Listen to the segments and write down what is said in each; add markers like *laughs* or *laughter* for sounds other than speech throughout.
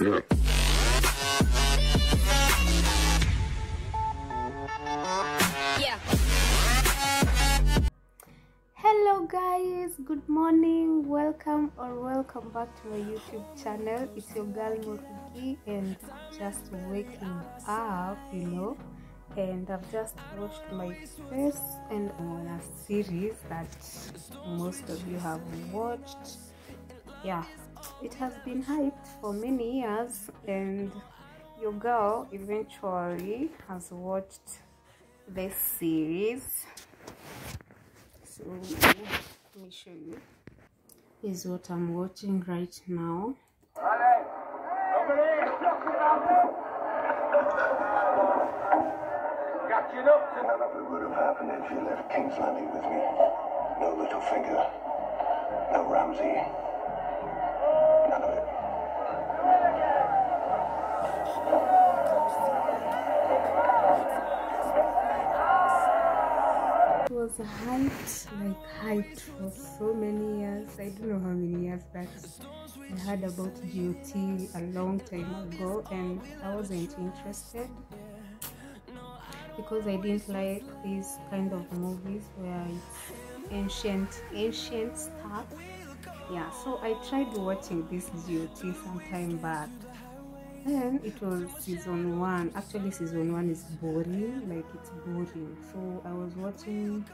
Yeah. hello guys. Good morning. Welcome or welcome back to my youtube channel. It's your girl Murugi and just waking up you know and i've just washed my face and on a series that most of you have watched. Yeah it has been hyped for many years and your girl eventually has watched this series so let me show you is what i'm watching right now Catching up None of it would have happened if you left King's Landing with me. No Littlefinger. No Ramsay. Was hyped like hyped for so many years. I don't know how many years but i heard about got a long time ago and i wasn't interested because i didn't like these kind of movies where it's ancient ancient stuff. Yeah so i tried watching this got some time back then it was season one. Actually season one is boring. Like it's boring. So i was watching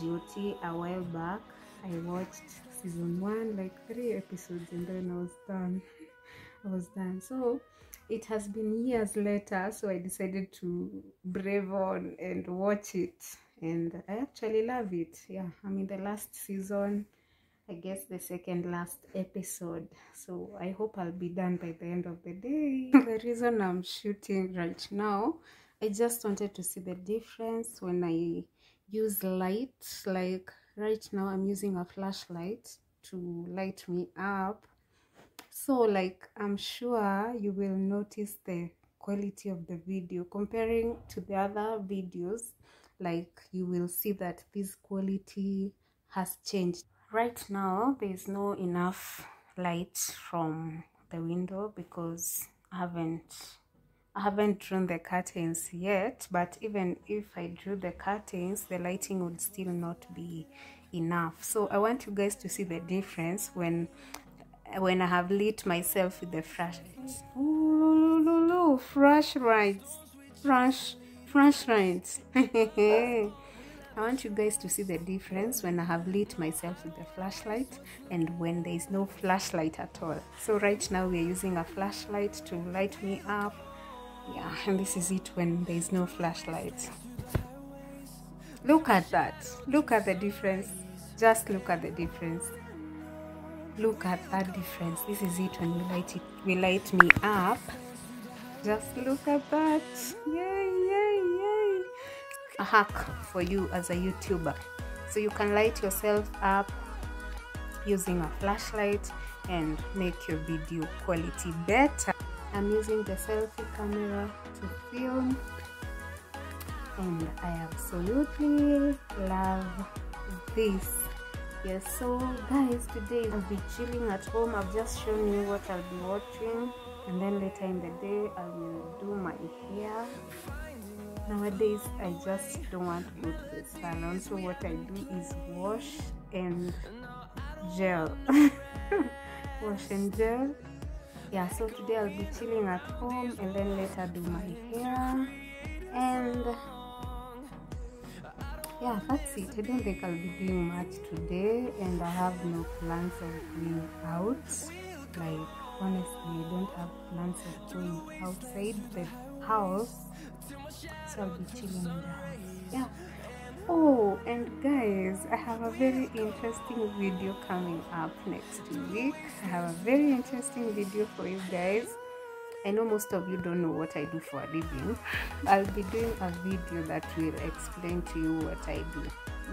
got a while back. I watched season one like three episodes and then i was done. *laughs* I was done. So it has been years later so i decided to brave on and watch it. And i actually love it. Yeah i'm in the last season I guess the second last episode. So I hope I'll be done by the end of the day. *laughs* the reason I'm shooting right now, I just wanted to see the difference when I use light. Like right now, I'm using a flashlight to light me up. So like I'm sure you will notice the quality of the video comparing to the other videos. Like you will see that this quality has changed right now there's no enough light from the window because I haven't I haven't drawn the curtains yet. But even if I drew the curtains the lighting would still not be enough. So I want you guys to see the difference when when I have lit myself with the flash Ooh, flash lights flash flash lights *laughs* I want you guys to see the difference when I have lit myself with the flashlight and when there is no flashlight at all. So right now we are using a flashlight to light me up. Yeah, and this is it when there is no flashlight. Look at that. Look at the difference. Just look at the difference. Look at that difference. This is it when we light it. We light me up. Just look at that. Yay, a hack for you as a YouTuber. So you can light yourself up using a flashlight and make your video quality better. I'm using the selfie camera to film and I absolutely love this. Yes, so guys, today I'll be chilling at home. I've just shown you what I'll be watching and then later in the day I will do my hair nowadays i just don't want to go to the salon so what i do is wash and gel. *laughs* Wash and gel. Yeah so today i'll be chilling at home and then later do my hair. And yeah that's it. I don't think i'll be doing much today and i have no plans of going out like honestly i don't have plans of going outside the house so I'll be chilling in the house. Yeah. Oh, and guys, I have a very interesting video coming up next week. I have a very interesting video for you guys. I know most of you don't know what I do for a living. I'll be doing a video that will explain to you what I do.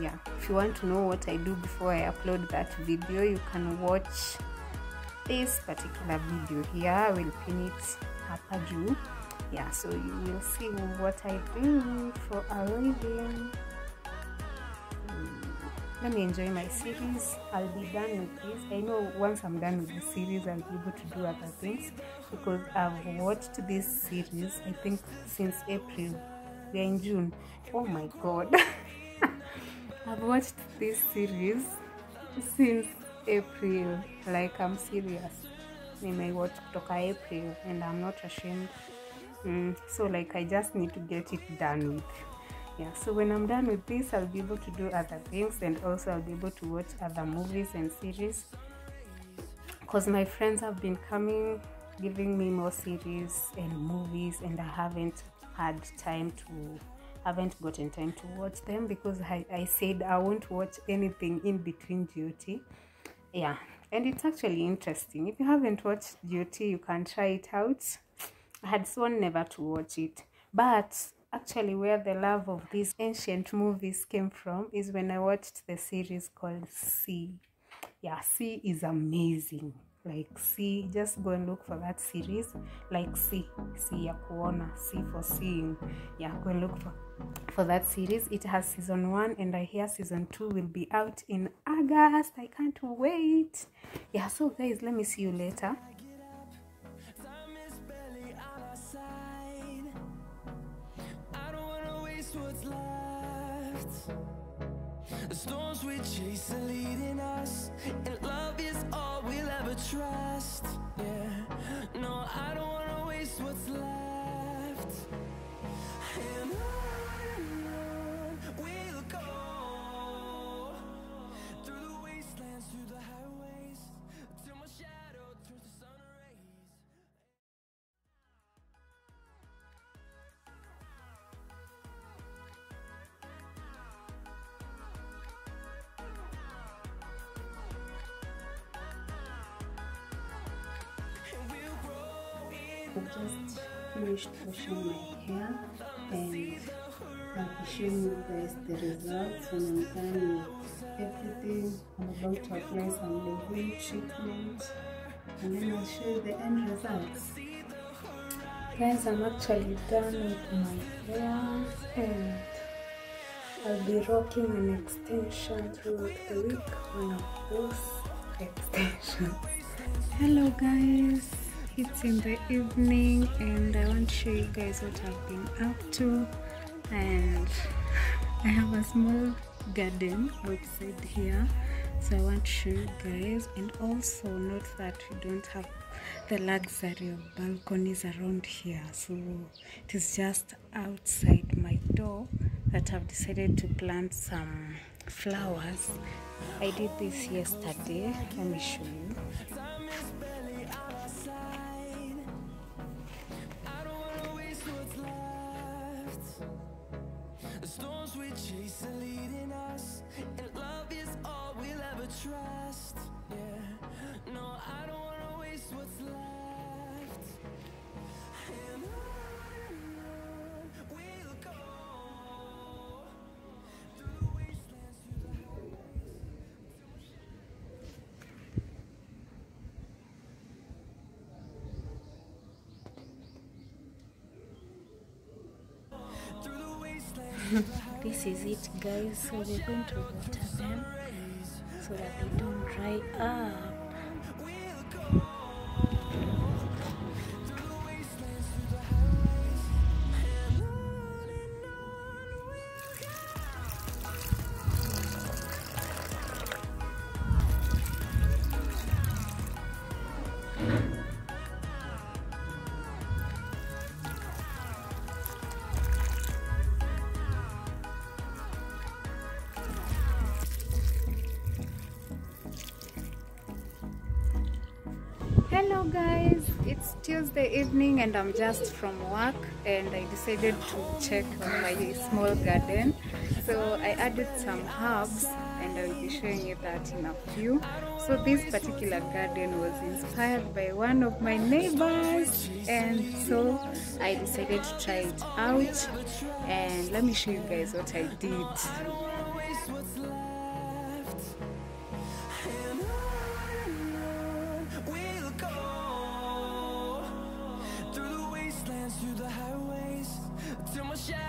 Yeah, if you want to know what I do before I upload that video, you can watch this particular video here. I will pin it up you yeah so you will see what i do for a living hmm. let me enjoy my series. I'll be done with this. I know once I'm done with the series, I'll be able to do other things because I've watched this series, I think, since April. We're in June. Oh my god. *laughs* I've watched this series since April. Like, I'm serious. Nimewatch kutoka April and I'm not ashamed. Mm, so, like, I just need to get it done with yeah so when i'm done with this i'll be able to do other things and also i'll be able to watch other movies and series because my friends have been coming giving me more series and movies and i haven't had time to haven't gotten time to watch them because i, I said i won't watch anything in between duty yeah and it's actually interesting if you haven't watched duty you can try it out i had sworn never to watch it but actually where the love of these ancient movies came from is when I watched the series called C. Yeah, C is amazing. Like C, just go and look for that series. Like C, C ya kuona, C for seeing. Yeah, go and look for for that series. It has season one, and I hear season two will be out in August. I can't wait. Yeah, so guys, let me see you later. The storms we chase are leading us, and love is all we'll ever trust. Yeah, no, I don't wanna waste what's left. Just finished washing my hair and I'll be showing you guys the results when I'm done with everything. I'm about to apply some leave-in treatment and then I'll show you the end results. Guys, I'm actually done with my hair and I'll be rocking an extension throughout the week, one of those extensions. Hello guys, it's in the evening and I want to show you guys what I've been up to. And *laughs* I have a small garden outside here so I want to show you guys. And also note that we don't have the luxury of balconies around here so it is just outside my door that I've decided to plant some flowers. I did this yesterday. Let me show you this is it guys. So we're going to water them so that they don't dry up guys it's tuesday evening and i'm just from work and i decided to check on my small garden. So i added some herbs and i will be showing you that in a few. So this particular garden was inspired by one of my neighbors and so i decided to try it out. And let me show you guys what i did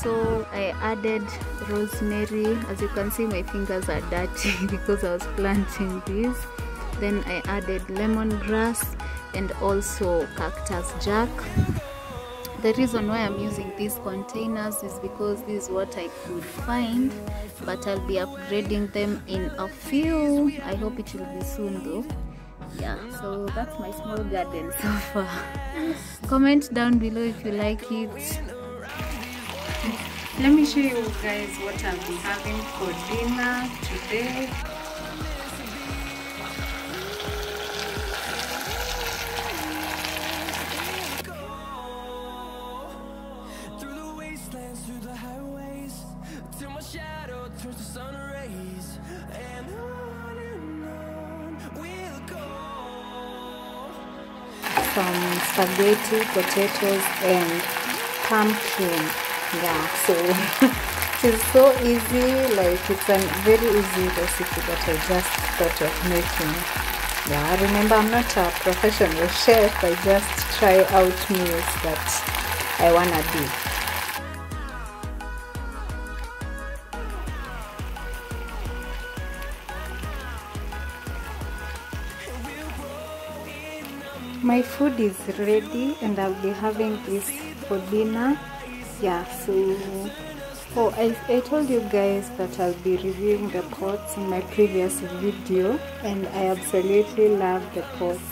so I added rosemary. As you can see my fingers are dirty *laughs* because I was planting this. Then I added lemongrass and also cactus jack. The reason why I'm using these containers is because this is what I could find but I'll be upgrading them in a few. I hope it will be soon though. Yeah so that's my small garden *laughs* so far. Comment down below if you like it let me show you guys what I'll be having for dinner today Through the wastelands, through the highways, till my shadow turns to sun rays, and on and on we'll go. some spaghetti potatoes and pumpkin yeah. So *laughs* it's so easy like it's a very easy recipe that i just thought of making. Yeah I remember i'm not a professional chef i just try out meals that i wanna do. My food is ready and i'll be having this for dinner yeah so oh I, I told you guys that i'll be reviewing the pots in my previous video and i absolutely love the pots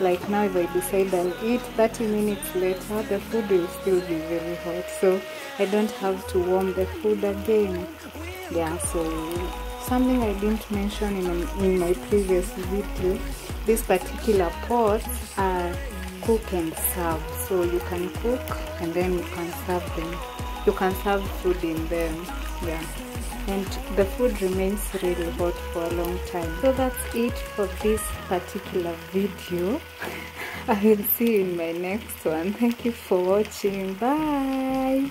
like now if i decide i'll eat 30 minutes later the food will still be very hot. So i don't have to warm the food again. Yeah so something i didn't mention in, in my previous video this particular pot are uh, cook and serve. So you can cook and then you can serve them. You can serve food in them yeah. And the food remains really hot for a long time. So that's it for this particular video. *laughs* I will see you in my next one. Thank you for watching. Bye